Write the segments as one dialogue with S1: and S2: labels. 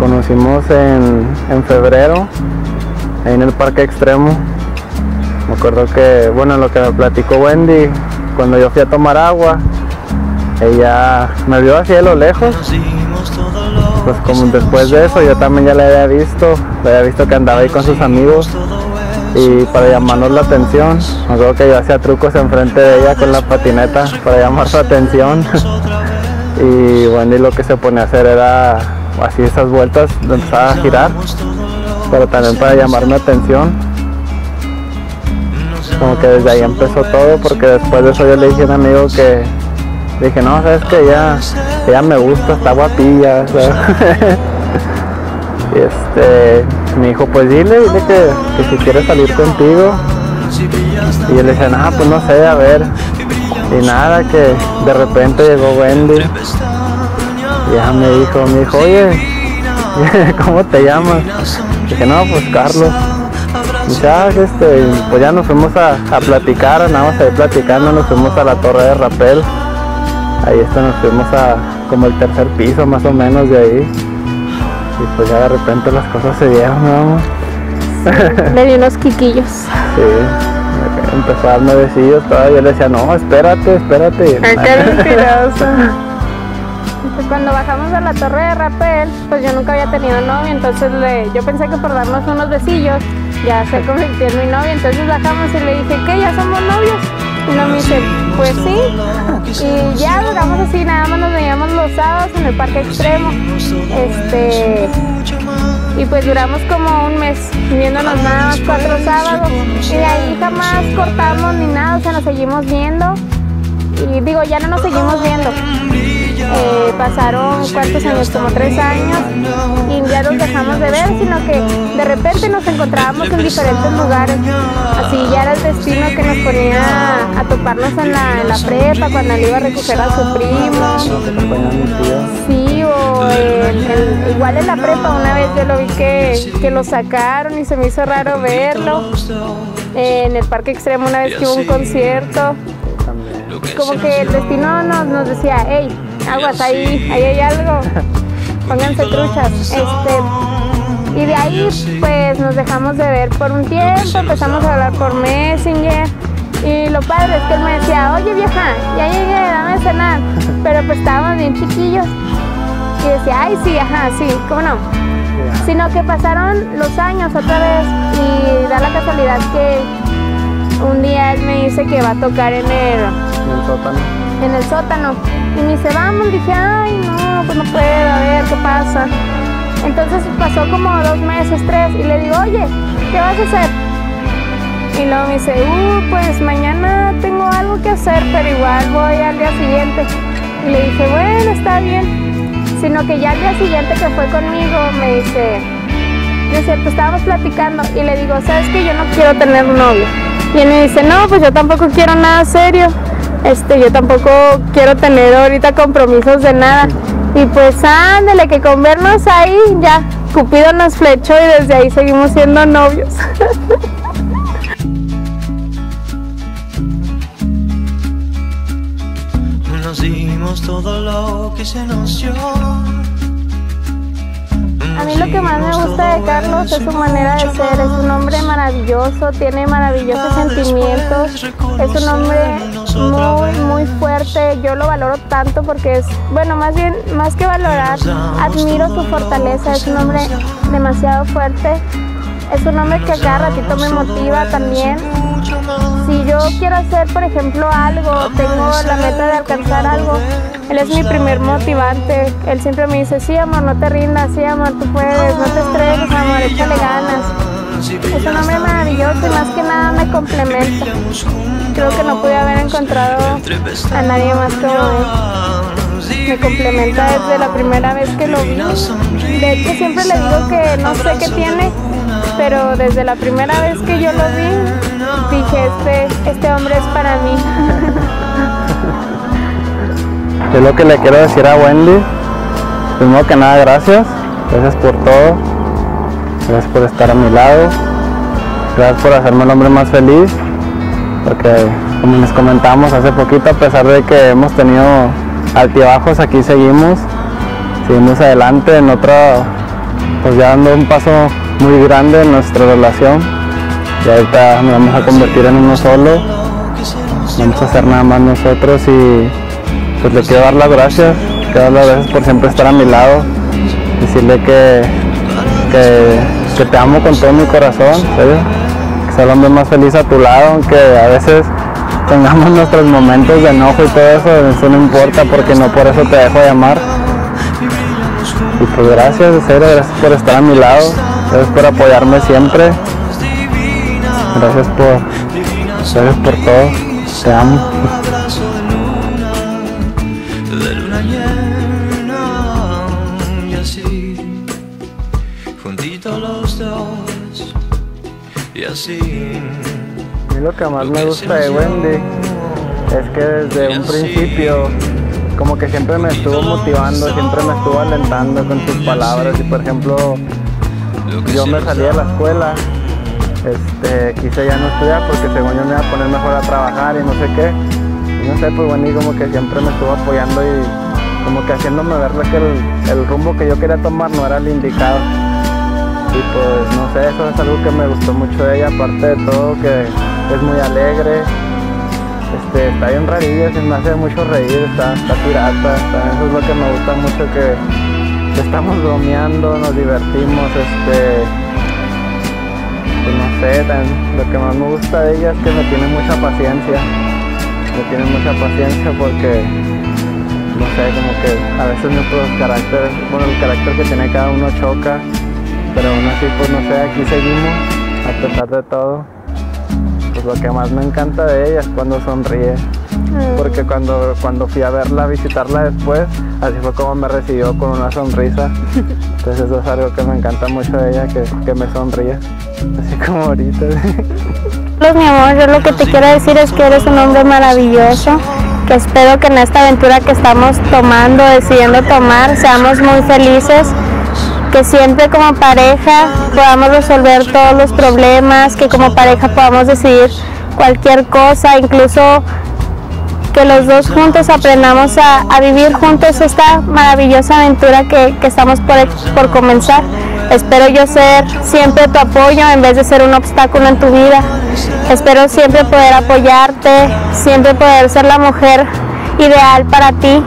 S1: conocimos en, en febrero, ahí en el parque extremo. Me acuerdo que, bueno, lo que me platicó Wendy, cuando yo fui a tomar agua, ella me vio así a lo lejos. Pues como después de eso yo también ya la había visto, la había visto que andaba ahí con sus amigos y para llamarnos la atención, me acuerdo que yo hacía trucos enfrente de ella con la patineta para llamar su atención y Wendy lo que se pone a hacer era así esas vueltas, empezaba a girar, pero también para llamar mi atención. Como que desde ahí empezó todo, porque después de eso yo le dije a un amigo que dije, no, sabes que ya, ya me gusta, está guapilla. y este, me dijo, pues dile, dile que, que si quiere salir contigo. Y yo le dije, no, pues no sé, a ver. Y nada, que de repente llegó Wendy. Y ella me dijo, me dijo, oye, ¿cómo te llamas? Dije, no, pues Carlos. Ya, este, pues ya nos fuimos a, a platicar, andamos ahí platicando, nos fuimos a la torre de rapel. Ahí está, nos fuimos a como el tercer piso más o menos de ahí. Y pues ya de repente las cosas se dieron, vamos.
S2: Le di unos quiquillos.
S1: Sí, empezó a darme besillos. Yo le decía, no, espérate, espérate.
S2: Ay, qué mentiroso. Pues cuando bajamos a la torre de rapel, pues yo nunca había tenido novio, entonces le, yo pensé que por darnos unos besillos ya se convirtió en mi novio, entonces bajamos y le dije, ¿qué? ¿Ya somos novios? Y no me dice, pues sí. Y ya duramos así, nada más nos veíamos los sábados en el parque extremo. Este, y pues duramos como un mes viéndonos nada más cuatro sábados. Y de ahí jamás cortamos ni nada, o sea, nos seguimos viendo. Y digo, ya no nos seguimos viendo. Pasaron cuántos años, como tres años, y ya nos dejamos de ver, sino que de repente nos encontrábamos en diferentes lugares. Así ya era el destino que nos ponía a toparnos en la, prepa, cuando él iba a recoger a su primo. Sí, o igual en la prepa una vez yo lo vi que, que lo sacaron y se me hizo raro verlo. En el parque extremo una vez que hubo un concierto como que el destino nos, nos decía, hey, aguas, ahí, ahí hay algo, pónganse truchas. Este, y de ahí pues nos dejamos de ver por un tiempo, empezamos a hablar por Messenger. Y lo padre es que él me decía, oye vieja, ya llegué, dame de cenar. Pero pues estábamos bien chiquillos. Y decía, ay sí, ajá, sí, ¿cómo no? Sino que pasaron los años otra vez y da la casualidad que un día él me dice que va a tocar en el,
S1: En el sótano.
S2: En el sótano. Y me dice, vamos, dije, ay, no, pues no puedo, a ver qué pasa. Entonces pasó como dos meses, tres, y le digo, oye, ¿qué vas a hacer? Y luego me dice, uh, pues mañana tengo algo que hacer, pero igual voy al día siguiente. Y le dije, bueno, está bien. Sino que ya al día siguiente que fue conmigo, me dice, no es cierto, estábamos platicando y le digo, ¿sabes que Yo no quiero tener novio. Y él me dice, no, pues yo tampoco quiero nada serio. Este, yo tampoco quiero tener ahorita compromisos de nada. Y pues ándale, que con vernos ahí ya, Cupido nos flechó y desde ahí seguimos siendo novios.
S3: Nos dimos todo lo que se nos dio.
S2: A mí lo que más me gusta de Carlos es su manera de ser, es un hombre maravilloso, tiene maravillosos sentimientos, es un hombre muy, muy fuerte, yo lo valoro tanto porque es, bueno, más bien, más que valorar, admiro su fortaleza, es un hombre demasiado fuerte, es un hombre que a cada ratito me motiva también. Si yo quiero hacer, por ejemplo, algo, tengo la meta de alcanzar algo, él es mi primer motivante. Él siempre me dice, sí, amor, no te rindas, sí, amor, tú puedes, no te estreses, amor, échale ganas. Es un hombre maravilloso y más que nada me complementa. Creo que no pude haber encontrado a nadie más como él. Me complementa desde la primera vez que lo vi. De hecho, siempre le digo que no sé qué tiene, pero desde la primera vez que yo lo vi, dije, este, este hombre es para mí.
S1: Yo lo que le quiero decir a Wendy, primero que nada, gracias. Gracias por todo. Gracias por estar a mi lado. Gracias por hacerme el hombre más feliz. Porque como les comentamos hace poquito, a pesar de que hemos tenido altibajos, aquí seguimos. Seguimos adelante en otro, pues ya dando un paso muy grande en nuestra relación. Y ahorita nos vamos a convertir en uno solo. Vamos a hacer nada más nosotros y pues le quiero dar las gracias. Quiero dar las gracias por siempre estar a mi lado. Decirle que, que, te amo con todo mi corazón, ¿sabes? Que sea el hombre más feliz a tu lado, aunque a veces tengamos nuestros momentos de enojo y todo eso, eso no importa porque no por eso te dejo de amar. Y pues gracias, en serio, gracias por estar a mi lado, gracias por apoyarme siempre, gracias por, gracias por todo, te amo.
S3: Y
S1: lo que más me gusta de Wendy es que desde un principio como que siempre me estuvo motivando, siempre me estuvo alentando con sus palabras. y por ejemplo yo me salí de la escuela, este, quise ya no estudiar porque según yo me iba a poner mejor a trabajar y no sé qué. Y no sé, pues Wendy como que siempre me estuvo apoyando y como que haciéndome ver que el, el rumbo que yo quería tomar no era el indicado. Y pues no sé, eso es algo que me gustó mucho de ella, aparte de todo que es muy alegre, este, está bien rarilla, se me hace mucho reír, está, pirata, eso es lo que me gusta mucho que, estamos bromeando, nos divertimos, este pues no sé, lo que más me gusta de ella es que me tiene mucha paciencia, me tiene mucha paciencia porque no sé, como que a veces nuestros caracteres, bueno el carácter que tiene cada uno choca, pero aún así pues no sé, aquí seguimos, a pesar de todo. Pues lo que más me encanta de ella es cuando sonríe. Porque cuando, cuando fui a verla, a visitarla después, así fue como me recibió con una sonrisa. Entonces eso es algo que me encanta mucho de ella, que, que me sonríe. Así como ahorita.
S2: Pues mi amor, yo lo que te quiero decir es que eres un hombre maravilloso, que espero que en esta aventura que estamos tomando, decidiendo tomar, seamos muy felices, que siempre como pareja podamos resolver todos los problemas, que como pareja podamos decidir cualquier cosa, incluso que los dos juntos aprendamos a, vivir juntos esta maravillosa aventura que, que estamos por, por comenzar. Espero yo ser siempre tu apoyo en vez de ser un obstáculo en tu vida. Espero siempre poder apoyarte, siempre poder ser la mujer ideal para ti.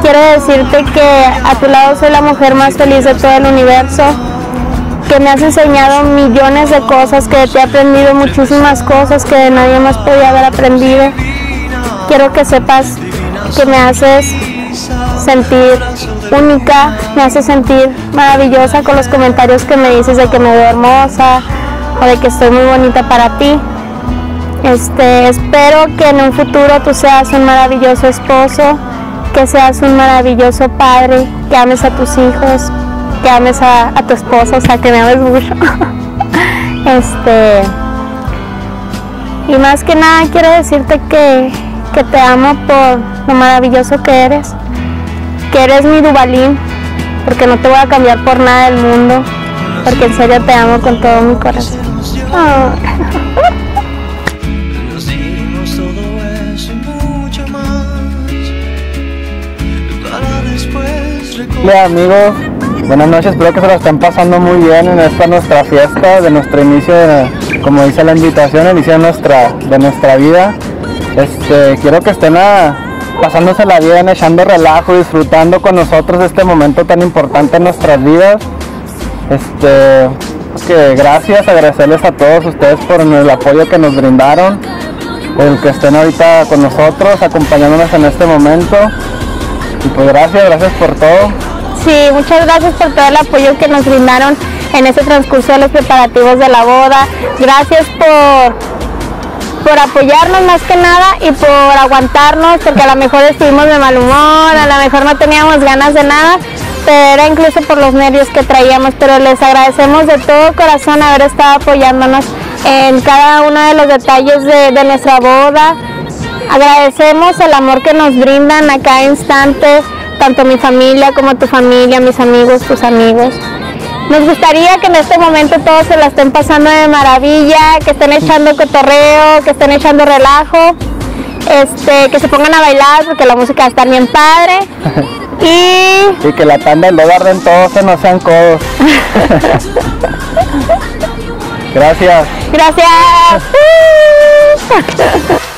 S2: Quiero decirte que a tu lado soy la mujer más feliz de todo el universo, que me has enseñado millones de cosas, que te he aprendido muchísimas cosas que nadie más podía haber aprendido. Quiero que sepas que me haces sentir única, me haces sentir maravillosa con los comentarios que me dices de que me veo hermosa o de que estoy muy bonita para ti. Este, espero que en un futuro tú seas un maravilloso esposo, que seas un maravilloso padre, que ames a tus hijos, que ames a, a tu esposa, o sea, que me ames mucho. este, y más que nada quiero decirte que, que te amo por lo maravilloso que eres, que eres mi Dubalín, porque no te voy a cambiar por nada del mundo, porque en serio te amo con todo mi corazón.
S1: Hola amigos, buenas noches, espero que se la estén pasando muy bien en esta nuestra fiesta de nuestro inicio, de- como dice la invitación, el inicio de nuestra, de nuestra vida. Este, quiero que estén a, pasándosela bien, echando relajo, disfrutando con nosotros este momento tan importante en nuestras vidas. Este, que gracias, agradecerles a todos ustedes por el apoyo que nos brindaron, el que estén ahorita con nosotros, acompañándonos en este momento. Pues gracias, gracias por todo.
S2: Sí, muchas gracias por todo el apoyo que nos brindaron en este transcurso de los preparativos de la boda. Gracias por, por apoyarnos más que nada y por aguantarnos, porque a lo mejor estuvimos de mal humor, a lo mejor no teníamos ganas de nada, pero era incluso por los nervios que traíamos. Pero les agradecemos de todo corazón haber estado apoyándonos en cada uno de los detalles de, de nuestra boda. Agradecemos el amor que nos brindan a cada instante, tanto mi familia como tu familia, mis amigos, tus amigos. Nos gustaría que en este momento todos se la estén pasando de maravilla, que estén echando cotorreo, que estén echando relajo, este, que se pongan a bailar porque la música va a estar bien padre. Y
S1: Y que la tanda en lugar de en todos se no sean codos. Gracias.
S2: gracias.